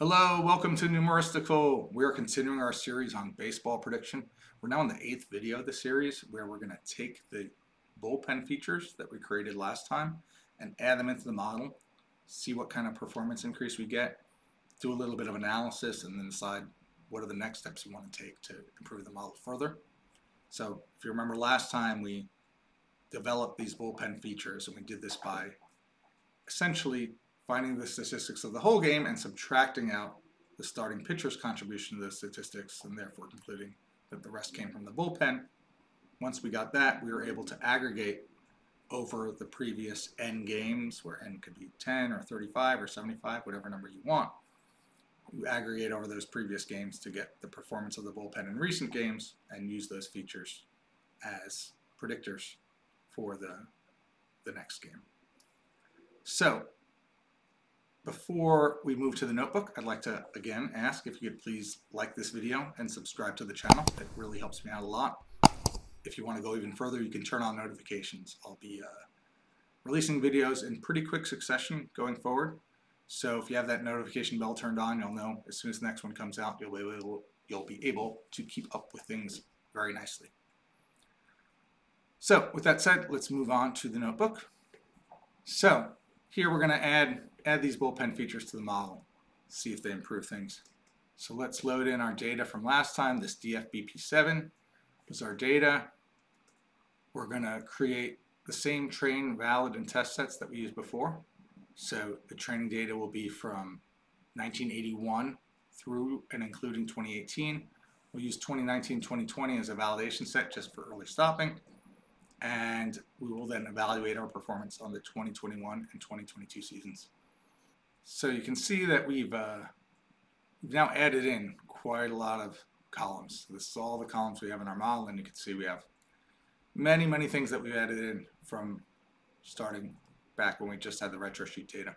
Hello, welcome to Numeristical. We're continuing our series on baseball prediction. We're now in the eighth video of the series where we're going to take the bullpen features that we created last time and add them into the model, see what kind of performance increase we get, do a little bit of analysis, and then decide what are the next steps we want to take to improve the model further. So if you remember last time we developed these bullpen features and we did this by essentially finding the statistics of the whole game and subtracting out the starting pitcher's contribution to the statistics and therefore concluding that the rest came from the bullpen. Once we got that, we were able to aggregate over the previous n games, where n could be 10 or 35 or 75, whatever number you want. You aggregate over those previous games to get the performance of the bullpen in recent games and use those features as predictors for the, the next game. So before we move to the notebook, I'd like to again ask if you could please like this video and subscribe to the channel. It really helps me out a lot. If you want to go even further, you can turn on notifications. I'll be uh, releasing videos in pretty quick succession going forward. So if you have that notification bell turned on, you'll know as soon as the next one comes out, you'll be able, you'll be able to keep up with things very nicely. So with that said, let's move on to the notebook. So here we're going to add add these bullpen features to the model, see if they improve things. So let's load in our data from last time. This DFBP7 is our data. We're going to create the same train, valid, and test sets that we used before. So the training data will be from 1981 through and including 2018. We'll use 2019-2020 as a validation set just for early stopping. And we will then evaluate our performance on the 2021 and 2022 seasons. So you can see that we've, uh, now added in quite a lot of columns. This is all the columns we have in our model, and you can see we have many, many things that we've added in from starting back when we just had the Retrosheet data.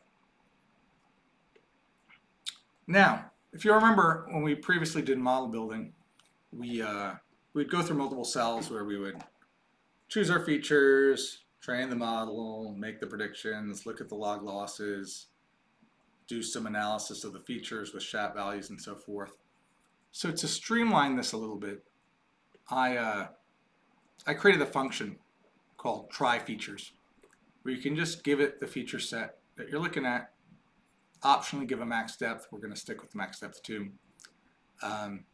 Now, if you remember when we previously did model building, we uh, we'd go through multiple cells where we would choose our features, train the model, make the predictions, look at the log losses, do some analysis of the features with SHAP values and so forth. So to streamline this a little bit, I, uh, I created a function called try features, where you can just give it the feature set that you're looking at, optionally give a max depth. We're going to stick with max depth two. Um,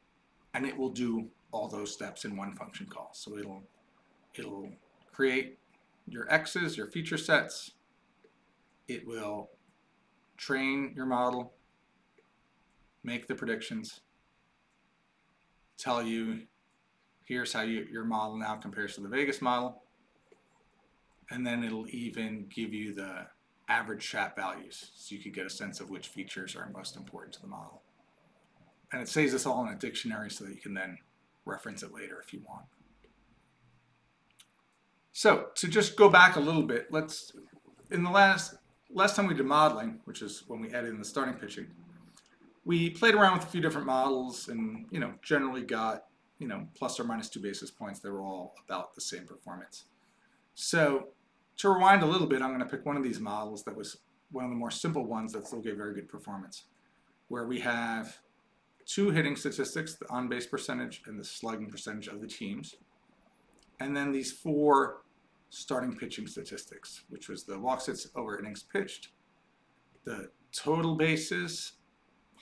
and it will do all those steps in one function call. So it'll, it'll create your X's, your feature sets. It will train your model, make the predictions, tell you here's how you, your model now compares to the Vegas model, and then it'll even give you the average SHAP values so you could get a sense of which features are most important to the model. And it saves this all in a dictionary so that you can then reference it later if you want. So to just go back a little bit, let's, in the last last time we did modeling, which is when we added in the starting pitching, we played around with a few different models and, you know, generally got, you know, plus or minus two basis points. They were all about the same performance. So to rewind a little bit, I'm going to pick one of these models that was one of the more simple ones that still gave very good performance, where we have two hitting statistics, the on-base percentage and the slugging percentage of the teams, and then these four starting pitching statistics, which was the walks hits over innings pitched, the total bases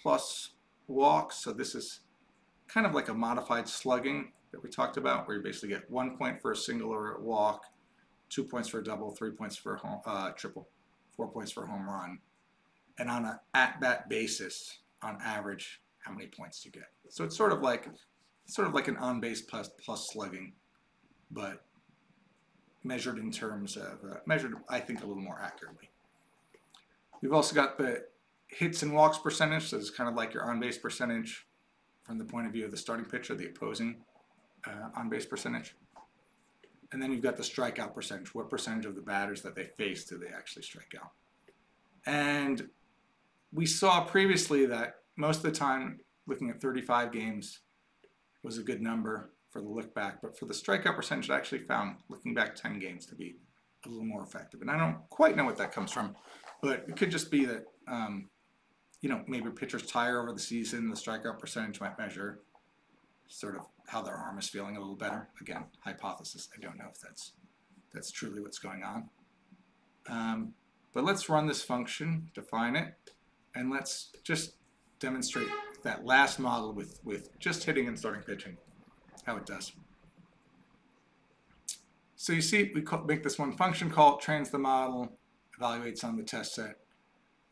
plus walks. So this is kind of like a modified slugging that we talked about, where you basically get one point for a single or a walk, two points for a double, three points for a home, uh, triple, four points for a home run, and on an at-bat basis, on average, how many points you get. So it's sort of like sort of like an on-base plus plus slugging, but measured in terms of, uh, measured, I think, a little more accurately. We've also got the hits and walks percentage, so it's kind of like your on-base percentage from the point of view of the starting pitcher, the opposing uh, on-base percentage. And then you've got the strikeout percentage. What percentage of the batters that they face do they actually strike out? And we saw previously that most of the time, looking at 35 games was a good number for the look back, but for the strikeout percentage, I actually found looking back 10 games to be a little more effective. And I don't quite know what that comes from, but it could just be that, um, you know, maybe pitchers tire over the season, the strikeout percentage might measure sort of how their arm is feeling a little better. Again, hypothesis. I don't know if that's that's truly what's going on. Um, but let's run this function, define it, and let's just demonstrate that last model with, with just hitting and starting pitching, how it does. So you see, we make this one function call, trains the model, evaluates on the test set,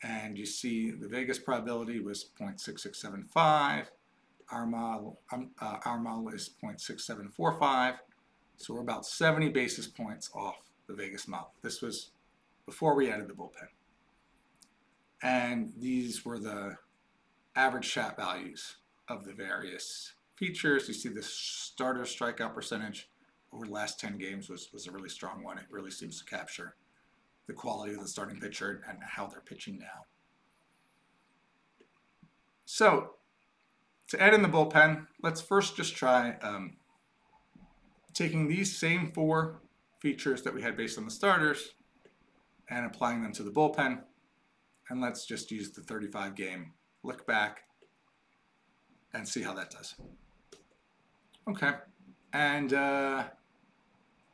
and you see the Vegas probability was 0.6675. Our model, um, uh, our model is 0.6745. So we're about 70 basis points off the Vegas model. This was before we added the bullpen. And these were the average SHAP values of the various features. You see the starter strikeout percentage over the last 10 games was, was a really strong one. It really seems to capture the quality of the starting pitcher and how they're pitching now. So to add in the bullpen, let's first just try um, taking these same four features that we had based on the starters and applying them to the bullpen. And let's just use the 35 game look back and see how that does. Okay, and uh,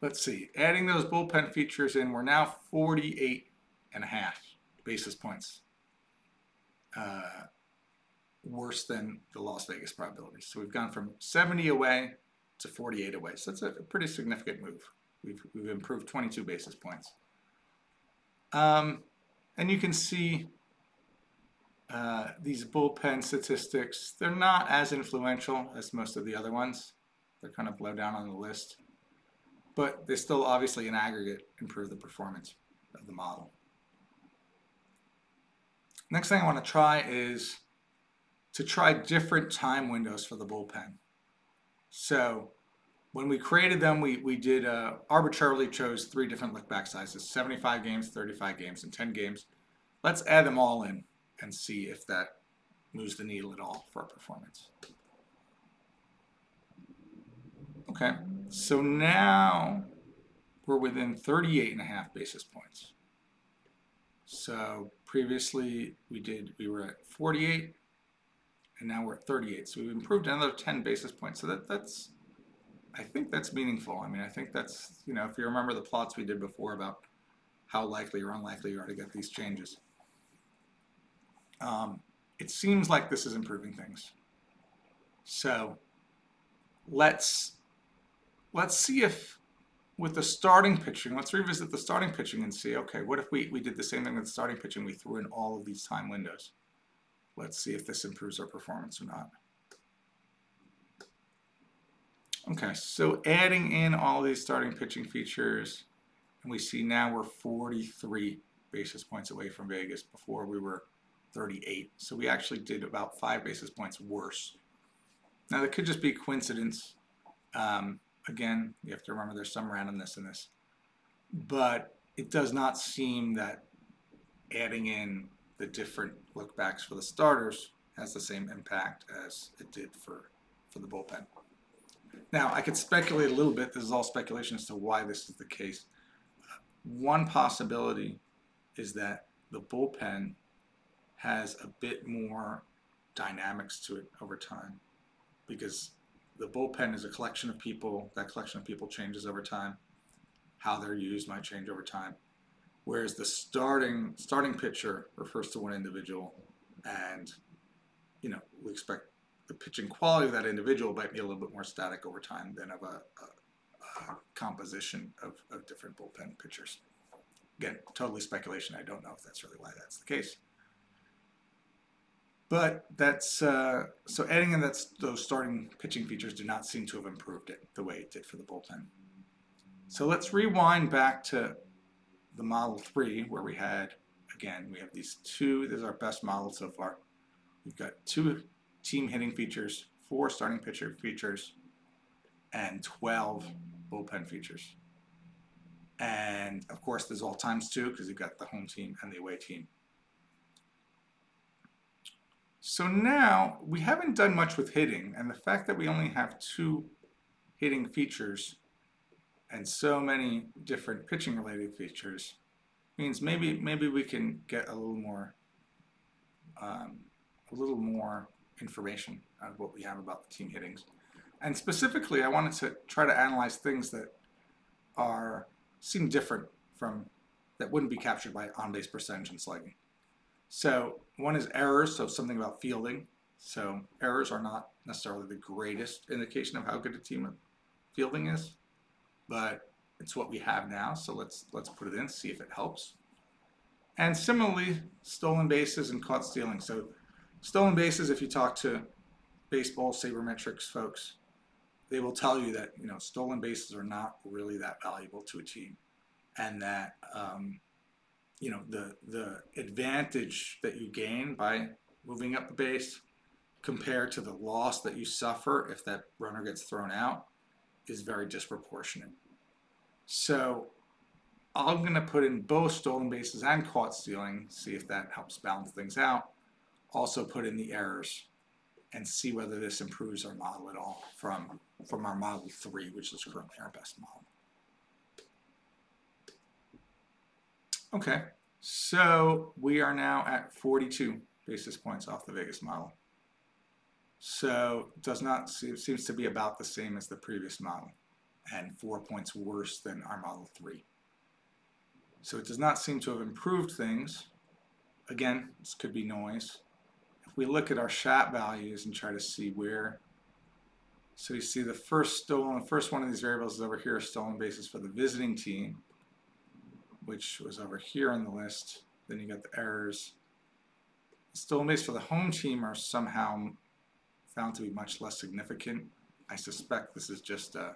let's see, adding those bullpen features in, we're now 48 and a half basis points uh, worse than the Las Vegas probability. So we've gone from 70 away to 48 away. So that's a pretty significant move. We've, we've improved 22 basis points. Um, and you can see uh, these bullpen statistics, they're not as influential as most of the other ones. They're kind of low down on the list. But they still obviously in aggregate improve the performance of the model. Next thing I want to try is to try different time windows for the bullpen. So when we created them, we, we did uh, arbitrarily chose three different look back sizes, 75 games, 35 games, and 10 games. Let's add them all in and see if that moves the needle at all for our performance. Okay, so now we're within 38 and a half basis points. So previously we did, we were at 48 and now we're at 38. So we've improved another 10 basis points. So that, that's I think that's meaningful. I mean, I think that's, you know, if you remember the plots we did before about how likely or unlikely you are to get these changes. Um, it seems like this is improving things. So let's let's see if with the starting pitching, let's revisit the starting pitching and see, okay, what if we, we did the same thing with the starting pitching, we threw in all of these time windows. Let's see if this improves our performance or not. Okay, so adding in all these starting pitching features, and we see now we're 43 basis points away from Vegas. Before we were 38. So we actually did about five basis points worse. Now that could just be coincidence. Um, again, you have to remember there's some randomness in this. But it does not seem that adding in the different lookbacks for the starters has the same impact as it did for, for the bullpen. Now, I could speculate a little bit. This is all speculation as to why this is the case. One possibility is that the bullpen has a bit more dynamics to it over time because the bullpen is a collection of people. That collection of people changes over time. How they're used might change over time. Whereas the starting starting pitcher refers to one individual, and you know we expect the pitching quality of that individual might be a little bit more static over time than of a, a, a composition of, of different bullpen pitchers. Again, totally speculation. I don't know if that's really why that's the case. But that's uh, so adding in that's those starting pitching features do not seem to have improved it the way it did for the bullpen. So let's rewind back to the Model 3 where we had, again, we have these two, this is our best model so far. We've got two team hitting features, four starting pitcher features, and 12 bullpen features. And of course, there's all times two because you've got the home team and the away team. So now we haven't done much with hitting, and the fact that we only have two hitting features and so many different pitching related features means maybe maybe we can get a little more um, a little more information on what we have about the team hittings. And specifically, I wanted to try to analyze things that are seem different from that wouldn't be captured by on-base percentage and slugging. So one is errors, so something about fielding. So errors are not necessarily the greatest indication of how good a team fielding is, but it's what we have now. So let's let's put it in, see if it helps. And similarly, stolen bases and caught stealing. So stolen bases, if you talk to baseball sabermetrics folks, they will tell you that you know stolen bases are not really that valuable to a team, and that um, you know the the advantage that you gain by moving up the base compared to the loss that you suffer if that runner gets thrown out is very disproportionate. So I'm going to put in both stolen bases and caught stealing, see if that helps balance things out. Also put in the errors and see whether this improves our model at all from, from our model 3, which is currently our best model. Okay, so we are now at 42 basis points off the Vegas model. So does not seems to be about the same as the previous model and four points worse than our Model 3. So it does not seem to have improved things. Again, this could be noise. If we look at our SHAP values and try to see where, so you see the first stolen, the first one of these variables is over here, stolen basis for the visiting team, which was over here on the list. Then you got the errors. Stolen base for the home team are somehow found to be much less significant. I suspect this is just a,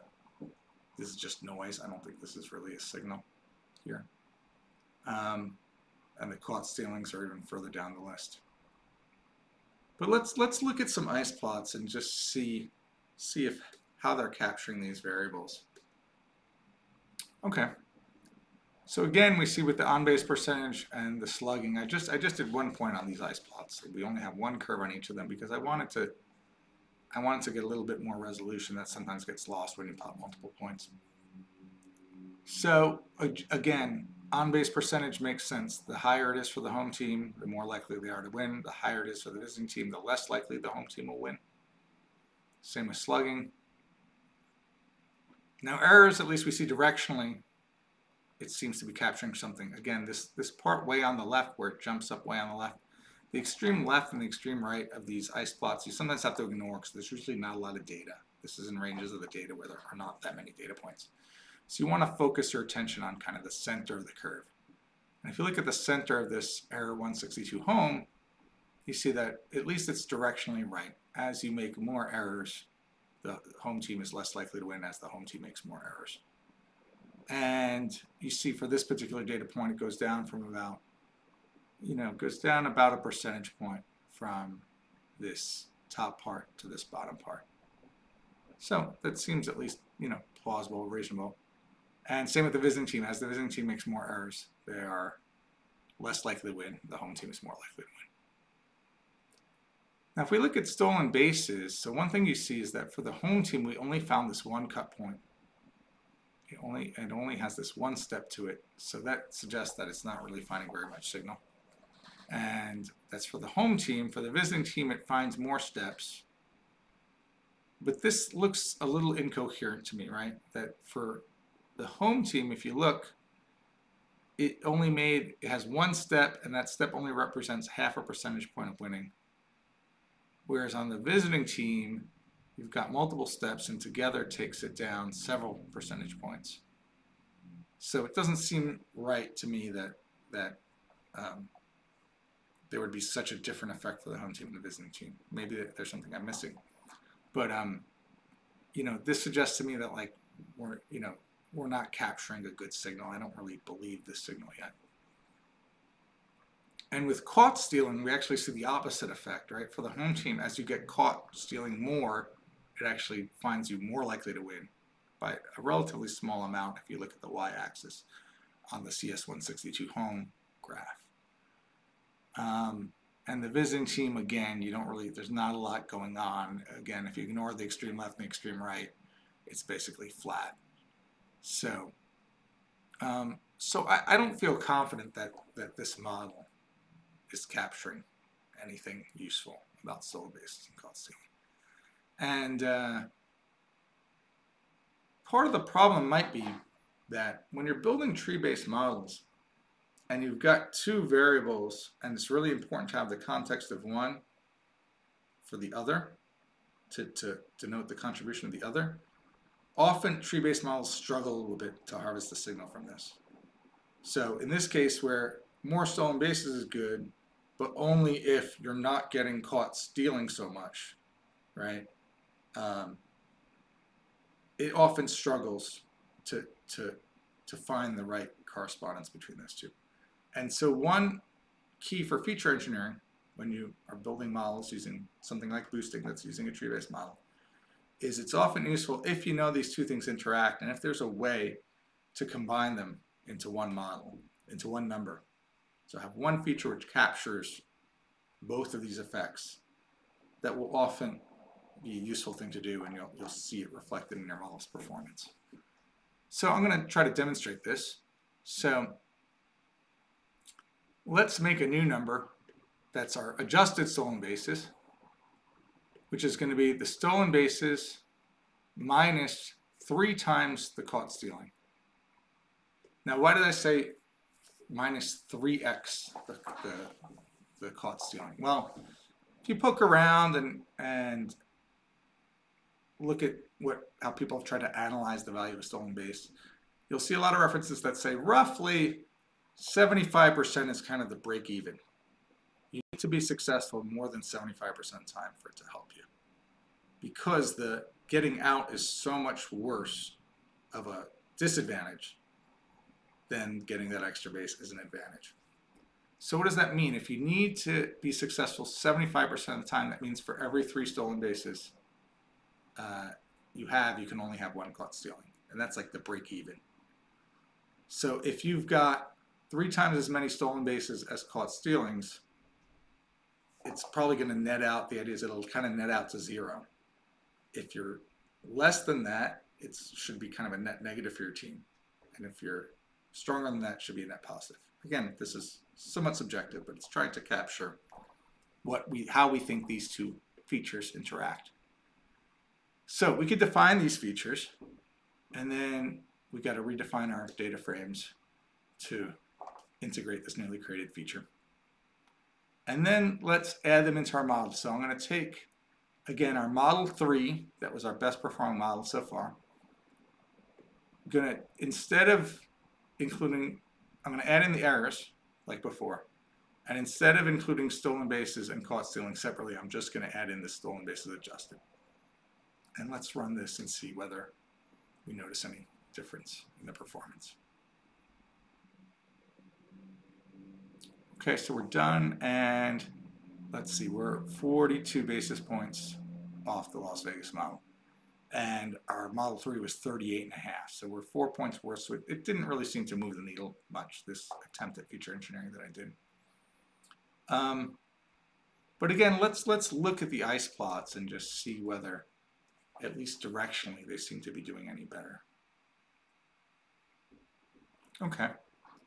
this is just noise. I don't think this is really a signal here. Um, and the caught stealings are even further down the list. But let's let's look at some ice plots and just see see if how they're capturing these variables. Okay. So again, we see with the on-base percentage and the slugging, I just I just did one point on these ice plots. We only have one curve on each of them because I wanted to I wanted to get a little bit more resolution that sometimes gets lost when you plot multiple points. So again, on-base percentage makes sense. The higher it is for the home team, the more likely they are to win. The higher it is for the visiting team, the less likely the home team will win. Same with slugging. Now errors, at least we see directionally, it seems to be capturing something. Again, this, this part way on the left where it jumps up way on the left, the extreme left and the extreme right of these ice plots, you sometimes have to ignore because there's usually not a lot of data. This is in ranges of the data where there are not that many data points. So you want to focus your attention on kind of the center of the curve. And if you look at the center of this error 162 home, you see that at least it's directionally right. As you make more errors, the home team is less likely to win as the home team makes more errors. And you see for this particular data point, it goes down from about you know, goes down about a percentage point from this top part to this bottom part. So that seems at least, you know, plausible, reasonable. And same with the visiting team. As the visiting team makes more errors, they are less likely to win. The home team is more likely to win. Now, if we look at stolen bases, so one thing you see is that for the home team, we only found this one cut point. It only, it only has this one step to it. So that suggests that it's not really finding very much signal and that's for the home team. For the visiting team, it finds more steps. But this looks a little incoherent to me, right? That for the home team, if you look, it only made, it has one step, and that step only represents half a percentage point of winning. Whereas on the visiting team, you've got multiple steps, and together takes it down several percentage points. So it doesn't seem right to me that that um, there would be such a different effect for the home team and the visiting team. Maybe there's something I'm missing, but um, you know, this suggests to me that like we're you know we're not capturing a good signal. I don't really believe this signal yet. And with caught stealing, we actually see the opposite effect, right? For the home team, as you get caught stealing more, it actually finds you more likely to win by a relatively small amount if you look at the y-axis on the CS162 home graph. Um, and the visiting team, again, you don't really, there's not a lot going on. Again, if you ignore the extreme left and the extreme right, it's basically flat. So, um, so I, I don't feel confident that, that this model is capturing anything useful about stolen bases and uh, part of the problem might be that when you're building tree-based models and you've got two variables and it's really important to have the context of one for the other to, to denote the contribution of the other, often tree-based models struggle a little bit to harvest the signal from this. So in this case where more stolen bases is good, but only if you're not getting caught stealing so much, right? Um, it often struggles to, to, to find the right correspondence between those two. And so one key for feature engineering when you are building models using something like boosting that's using a tree-based model is it's often useful if you know these two things interact and if there's a way to combine them into one model, into one number. So have one feature which captures both of these effects that will often be a useful thing to do and you'll, you'll see it reflected in your model's performance. So I'm going to try to demonstrate this. So let's make a new number that's our adjusted stolen basis, which is going to be the stolen basis minus three times the caught stealing. Now, why did I say minus 3x the, the, the caught stealing? Well, if you poke around and, and look at what how people have tried to analyze the value of a stolen base, you'll see a lot of references that say roughly 75% is kind of the break even. You need to be successful more than 75% of the time for it to help you. Because the getting out is so much worse of a disadvantage than getting that extra base is an advantage. So what does that mean? If you need to be successful 75% of the time, that means for every three stolen bases uh, you have, you can only have one caught stealing. And that's like the break even. So if you've got three times as many stolen bases as caught stealings, it's probably going to net out, the idea is it'll kind of net out to zero. If you're less than that, it should be kind of a net negative for your team. And if you're stronger than that, should be a net positive. Again, this is somewhat subjective, but it's trying to capture what we, how we think these two features interact. So we could define these features, and then we got to redefine our data frames to integrate this newly created feature. And then let's add them into our model. So I'm going to take, again, our model 3, that was our best performing model so far. I'm going to, instead of including, I'm going to add in the errors, like before. And instead of including stolen bases and caught stealing separately, I'm just going to add in the stolen bases adjusted. And let's run this and see whether we notice any difference in the performance. Okay, so we're done, and let's see, we're 42 basis points off the Las Vegas model. And our Model 3 was 38 and a half, so we're four points worse. So it, it didn't really seem to move the needle much, this attempt at feature engineering that I did. Um, but again, let's let's look at the ice plots and just see whether, at least directionally, they seem to be doing any better. Okay,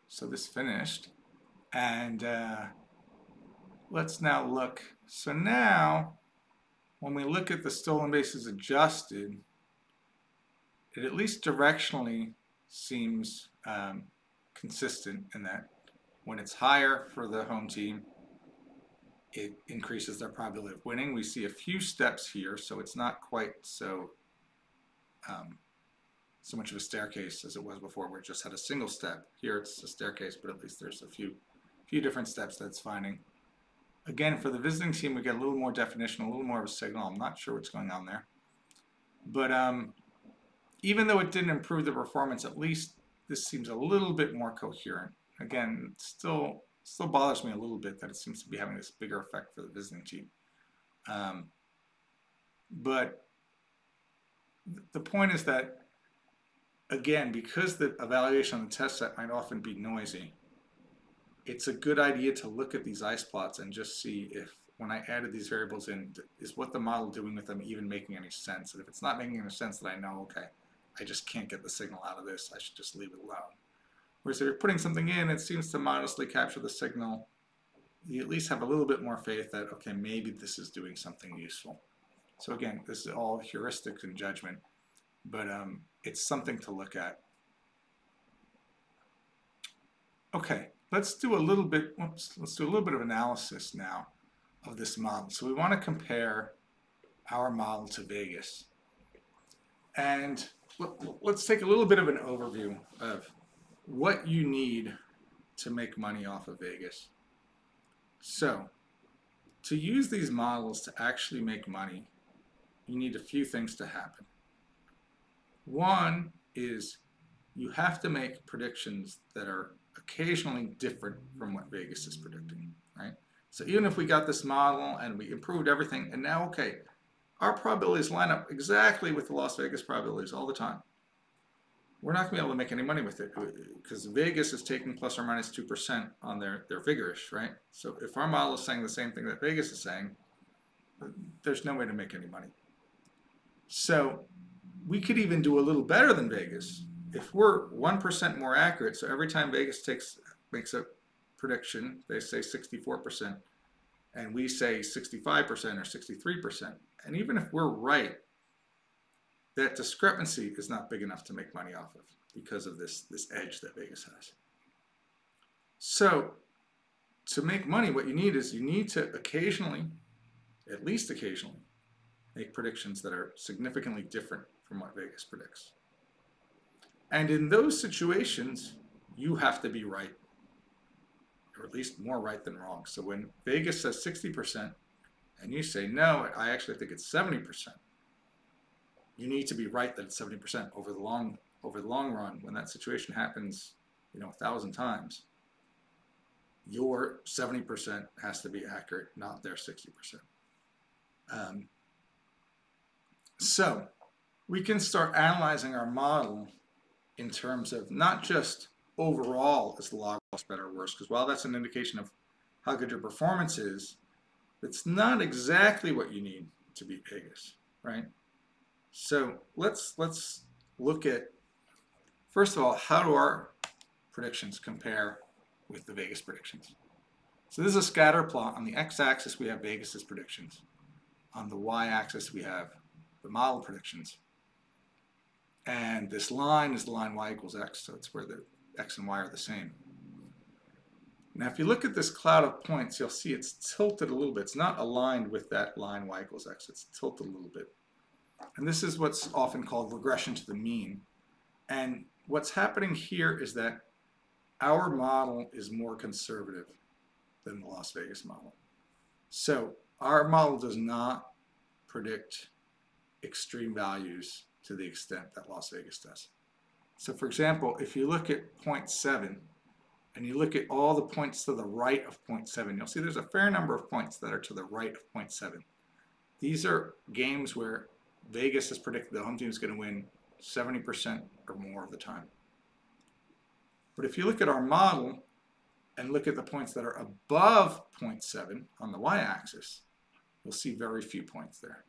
so this finished. And uh, let's now look. So now, when we look at the stolen bases adjusted, it at least directionally seems um, consistent in that when it's higher for the home team, it increases their probability of winning. We see a few steps here, so it's not quite so um, so much of a staircase as it was before, where it just had a single step. Here it's a staircase, but at least there's a few few different steps that's finding. Again, for the visiting team, we get a little more definition, a little more of a signal. I'm not sure what's going on there. But um, even though it didn't improve the performance, at least this seems a little bit more coherent. Again, still still bothers me a little bit that it seems to be having this bigger effect for the visiting team. Um, but the point is that, again, because the evaluation on the test set might often be noisy, it's a good idea to look at these ice plots and just see if when I added these variables in, is what the model doing with them even making any sense? And if it's not making any sense, then I know, okay, I just can't get the signal out of this. I should just leave it alone. Whereas if you're putting something in, it seems to modestly capture the signal. you at least have a little bit more faith that, okay, maybe this is doing something useful. So again, this is all heuristics and judgment, but um, it's something to look at. Okay, let's do a little bit, let's do a little bit of analysis now of this model. So we want to compare our model to Vegas. And let's take a little bit of an overview of what you need to make money off of Vegas. So, to use these models to actually make money, you need a few things to happen. One is you have to make predictions that are occasionally different from what Vegas is predicting, right? So even if we got this model and we improved everything, and now, okay, our probabilities line up exactly with the Las Vegas probabilities all the time. We're not going to be able to make any money with it uh, because Vegas is taking plus or minus 2% on their, their vigorish, right? So if our model is saying the same thing that Vegas is saying, there's no way to make any money. So we could even do a little better than Vegas. If we're 1% more accurate, so every time Vegas takes makes a prediction, they say 64%, and we say 65% or 63%. And even if we're right, that discrepancy is not big enough to make money off of because of this, this edge that Vegas has. So to make money, what you need is you need to occasionally, at least occasionally, make predictions that are significantly different from what Vegas predicts. And in those situations, you have to be right or at least more right than wrong. So when Vegas says 60% and you say, no, I actually think it's 70%, you need to be right that it's 70% over the long over the long run. When that situation happens, you know, a thousand times, your 70% has to be accurate, not their 60%. Um, so we can start analyzing our model in terms of not just overall is the log loss better or worse? Because while that's an indication of how good your performance is, it's not exactly what you need to beat Vegas, right? So let's let's look at first of all how do our predictions compare with the Vegas predictions? So this is a scatter plot. On the x-axis we have Vegas's predictions. On the y-axis we have the model predictions. And this line is the line y equals x, so it's where the x and y are the same. Now if you look at this cloud of points, you'll see it's tilted a little bit. It's not aligned with that line y equals x. It's tilted a little bit. And this is what's often called regression to the mean. And what's happening here is that our model is more conservative than the Las Vegas model. So our model does not predict extreme values to the extent that Las Vegas does. So for example, if you look at 0.7 and you look at all the points to the right of 0.7, you'll see there's a fair number of points that are to the right of 0.7. These are games where Vegas has predicted the home team is going to win 70% or more of the time. But if you look at our model and look at the points that are above 0.7 on the y-axis, you'll see very few points there.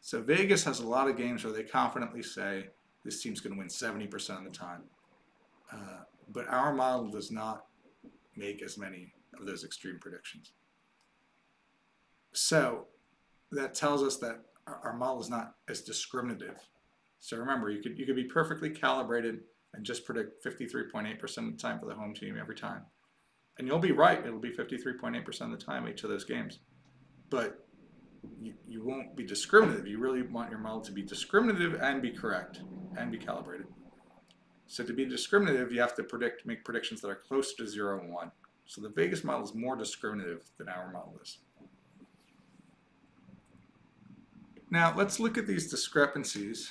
So Vegas has a lot of games where they confidently say, this team's going to win 70% of the time. Uh, but our model does not make as many of those extreme predictions. So that tells us that our, model is not as discriminative. So remember, you could you could be perfectly calibrated and just predict 53.8% of the time for the home team every time. And you'll be right, it'll be 53.8% of the time each of those games. But you, you won't be discriminative. You really want your model to be discriminative and be correct and be calibrated. So to be discriminative, you have to predict, make predictions that are closer to 0 and 1. So the Vegas model is more discriminative than our model is. Now let's look at these discrepancies.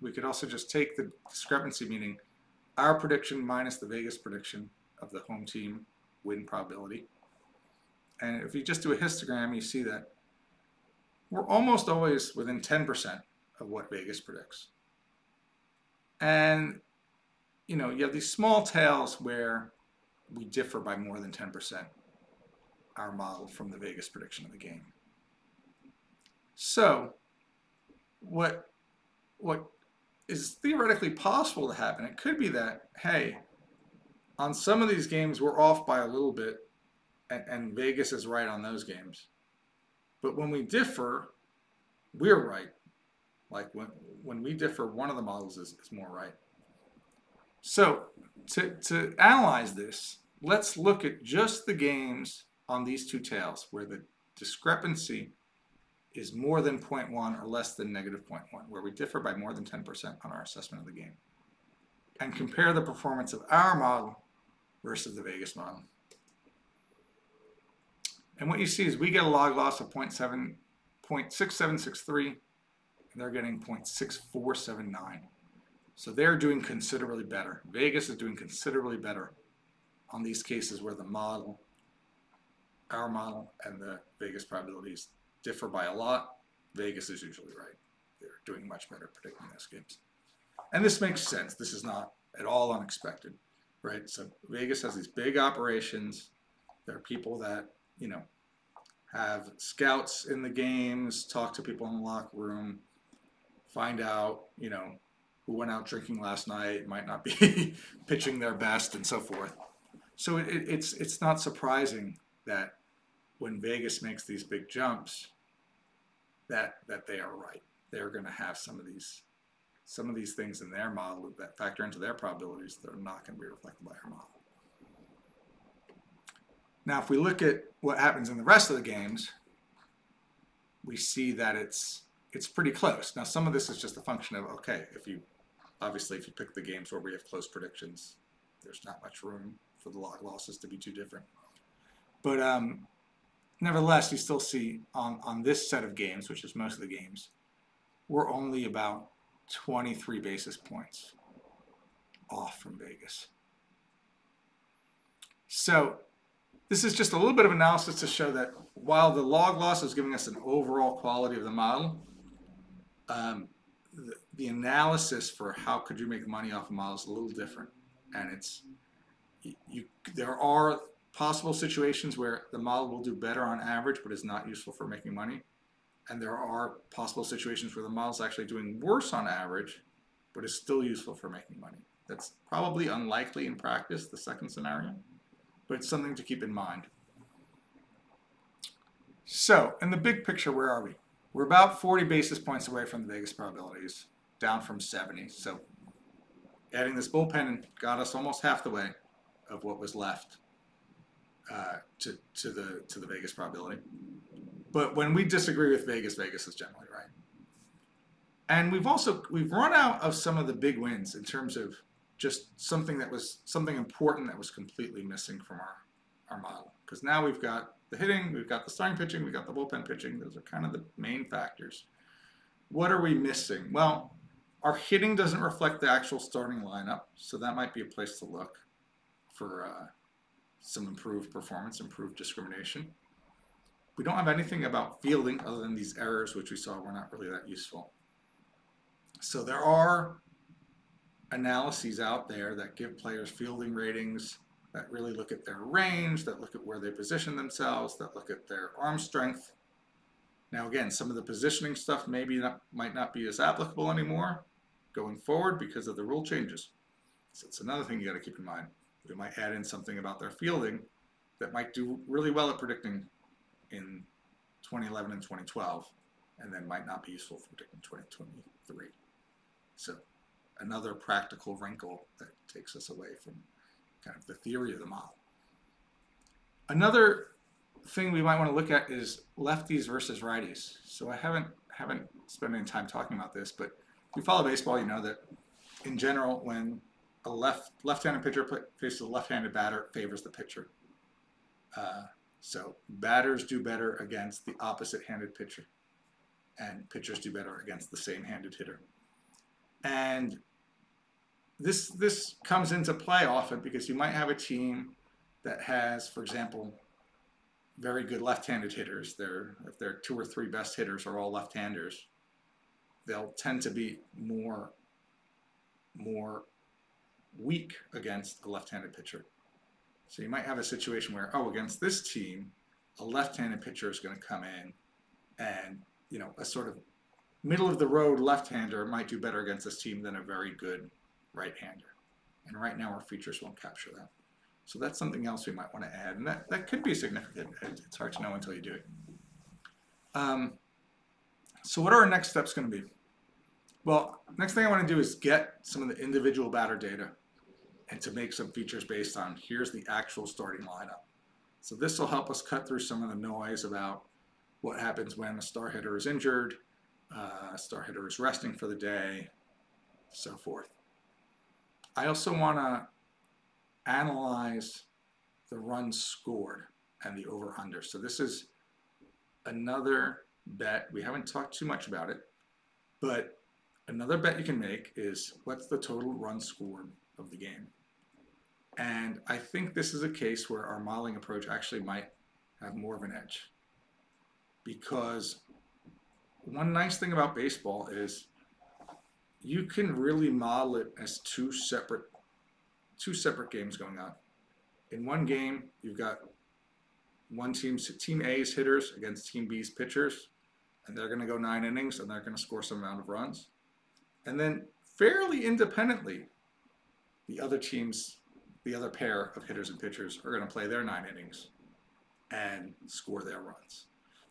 We could also just take the discrepancy, meaning our prediction minus the Vegas prediction of the home team win probability. And if you just do a histogram, you see that we're almost always within 10% of what Vegas predicts. And, you know, you have these small tails where we differ by more than 10%, our model from the Vegas prediction of the game. So, what, what is theoretically possible to happen, it could be that, hey, on some of these games we're off by a little bit, and, and Vegas is right on those games. But when we differ, we're right. Like when when we differ, one of the models is, is more right. So to, to analyze this, let's look at just the games on these two tails where the discrepancy is more than 0.1 or less than negative 0.1, where we differ by more than 10% on our assessment of the game. And compare the performance of our model versus the Vegas model. And what you see is we get a log loss of 0.7, 0.6763, and they're getting 0.6479. So they're doing considerably better. Vegas is doing considerably better on these cases where the model, our model, and the Vegas probabilities differ by a lot. Vegas is usually right. They're doing much better predicting those games. And this makes sense. This is not at all unexpected, right? So Vegas has these big operations. There are people that, you know, have scouts in the games, talk to people in the locker room, find out, you know, who went out drinking last night, might not be pitching their best, and so forth. So it, it's it's not surprising that when Vegas makes these big jumps, that that they are right. They're going to have some of these some of these things in their model that factor into their probabilities that are not going to be reflected by our model. Now, if we look at what happens in the rest of the games, we see that it's it's pretty close. Now, some of this is just a function of okay, if you obviously if you pick the games where we have close predictions, there's not much room for the log losses to be too different. But um, nevertheless, you still see on on this set of games, which is most of the games, we're only about 23 basis points off from Vegas. So this is just a little bit of analysis to show that while the log loss is giving us an overall quality of the model, um, the, the, analysis for how could you make money off a model is a little different. And it's you, there are possible situations where the model will do better on average, but is not useful for making money. And there are possible situations where the model is actually doing worse on average, but is still useful for making money. That's probably unlikely in practice, the second scenario, but it's something to keep in mind. So, in the big picture, where are we? We're about 40 basis points away from the Vegas probabilities, down from 70. So, adding this bullpen got us almost half the way of what was left uh, to, to, the, to the Vegas probability. But when we disagree with Vegas, Vegas is generally right. And we've also we've run out of some of the big wins in terms of just something that was something important that was completely missing from our, our model. Because now we've got the hitting, we've got the starting pitching, we've got the bullpen pitching. Those are kind of the main factors. What are we missing? Well, our hitting doesn't reflect the actual starting lineup, so that might be a place to look for uh, some improved performance, improved discrimination. We don't have anything about fielding other than these errors, which we saw were not really that useful. So there are analyses out there that give players fielding ratings that really look at their range, that look at where they position themselves, that look at their arm strength. Now again, some of the positioning stuff maybe not, might not be as applicable anymore going forward because of the rule changes. So it's another thing you got to keep in mind we might add in something about their fielding that might do really well at predicting in 2011 and 2012 and then might not be useful for predicting 2023. So another practical wrinkle that takes us away from kind of the theory of the model. Another thing we might want to look at is lefties versus righties. So I haven't haven't spent any time talking about this, but if you follow baseball, you know that in general, when a left left-handed pitcher faces a left-handed batter favors the pitcher. Uh, so batters do better against the opposite-handed pitcher, and pitchers do better against the same-handed hitter. And this this comes into play often because you might have a team that has, for example, very good left-handed hitters. If their two or three best hitters are all left-handers, they'll tend to be more more weak against a left-handed pitcher. So you might have a situation where, oh, against this team, a left-handed pitcher is going to come in, and you know, a sort of middle of the road left-hander might do better against this team than a very good right-hander. And right now, our features won't capture that. So that's something else we might want to add, and that, that could be significant. It's hard to know until you do it. Um, so what are our next steps going to be? Well, next thing I want to do is get some of the individual batter data and to make some features based on here's the actual starting lineup. So this will help us cut through some of the noise about what happens when a star hitter is injured, uh, star hitter is resting for the day, so forth. I also want to analyze the runs scored and the over-under. So this is another bet. We haven't talked too much about it, but another bet you can make is what's the total runs scored of the game? And I think this is a case where our modeling approach actually might have more of an edge. Because one nice thing about baseball is you can really model it as two separate two separate games going on. In one game, you've got one team's team A's hitters against team B's pitchers, and they're going to go nine innings and they're going to score some amount of runs. And then fairly independently, the other team's the other pair of hitters and pitchers are going to play their nine innings and score their runs.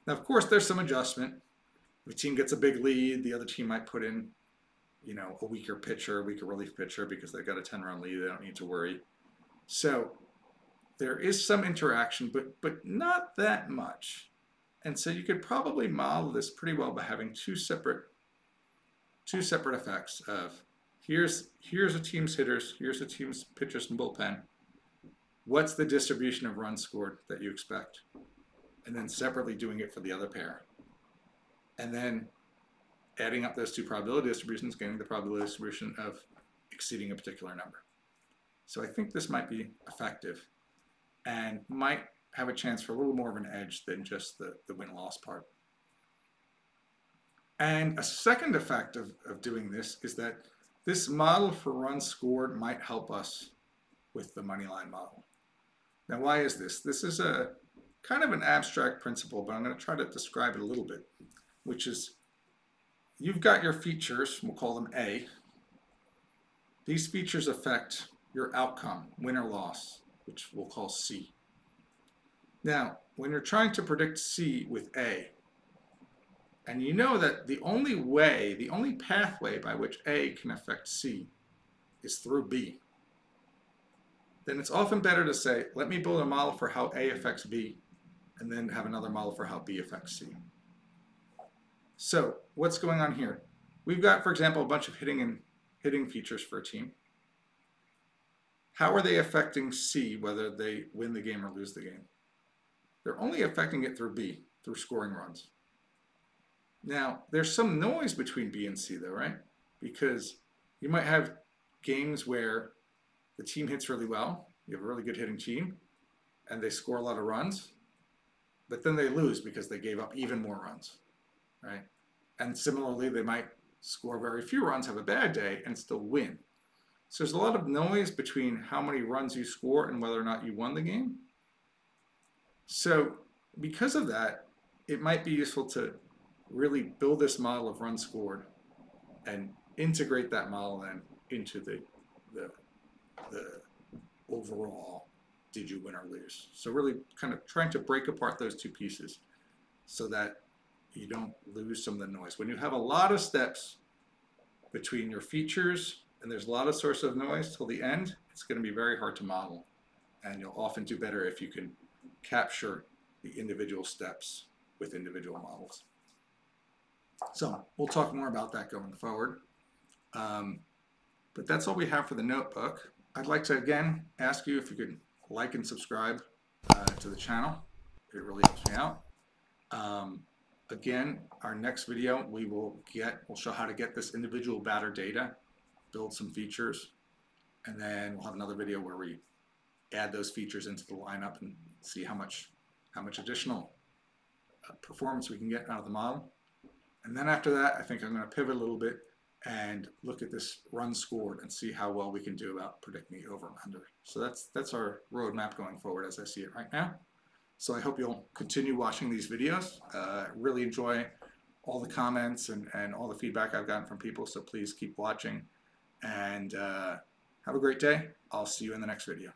Now, of course, there's some adjustment. If a team gets a big lead, the other team might put in, you know, a weaker pitcher, a weaker relief pitcher because they've got a 10-run lead. They don't need to worry. So there is some interaction, but but not that much. And so you could probably model this pretty well by having two separate two separate effects of here's here's a team's hitters, here's a team's pitchers and bullpen. What's the distribution of runs scored that you expect? And then separately doing it for the other pair. And then adding up those two probability distributions, getting the probability distribution of exceeding a particular number. So I think this might be effective and might have a chance for a little more of an edge than just the, the win-loss part. And a second effect of, of doing this is that this model for runs scored might help us with the money line model. Now, why is this? This is a kind of an abstract principle, but I'm going to try to describe it a little bit, which is you've got your features, we'll call them A. These features affect your outcome, win or loss, which we'll call C. Now, when you're trying to predict C with A, and you know that the only way, the only pathway by which A can affect C is through B. Then it's often better to say, let me build a model for how A affects B, and then have another model for how B affects C. So what's going on here? We've got, for example, a bunch of hitting and hitting features for a team. How are they affecting C, whether they win the game or lose the game? They're only affecting it through B, through scoring runs. Now, there's some noise between B and C though, right? Because you might have games where the team hits really well, you have a really good hitting team, and they score a lot of runs, but then they lose because they gave up even more runs, right? And similarly, they might score very few runs, have a bad day, and still win. So there's a lot of noise between how many runs you score and whether or not you won the game. So because of that, it might be useful to really build this model of runs scored and integrate that model then into the, the, the overall did you win or lose. So really kind of trying to break apart those two pieces so that you don't lose some of the noise. When you have a lot of steps between your features and there's a lot of source of noise till the end, it's going to be very hard to model. And you'll often do better if you can capture the individual steps with individual models. So we'll talk more about that going forward. Um, but that's all we have for the notebook. I'd like to again ask you if you could like and subscribe uh, to the channel. It really helps me out. Um, again, our next video, we will get, we'll show how to get this individual batter data, build some features, and then we'll have another video where we add those features into the lineup and see how much, how much additional uh, performance we can get out of the model. And then after that, I think I'm going to pivot a little bit and look at this run scored and see how well we can do about predicting the over and under. So that's, that's our roadmap going forward as I see it right now. So I hope you'll continue watching these videos. Uh, really enjoy all the comments and, and all the feedback I've gotten from people, so please keep watching. And uh, have a great day. I'll see you in the next video.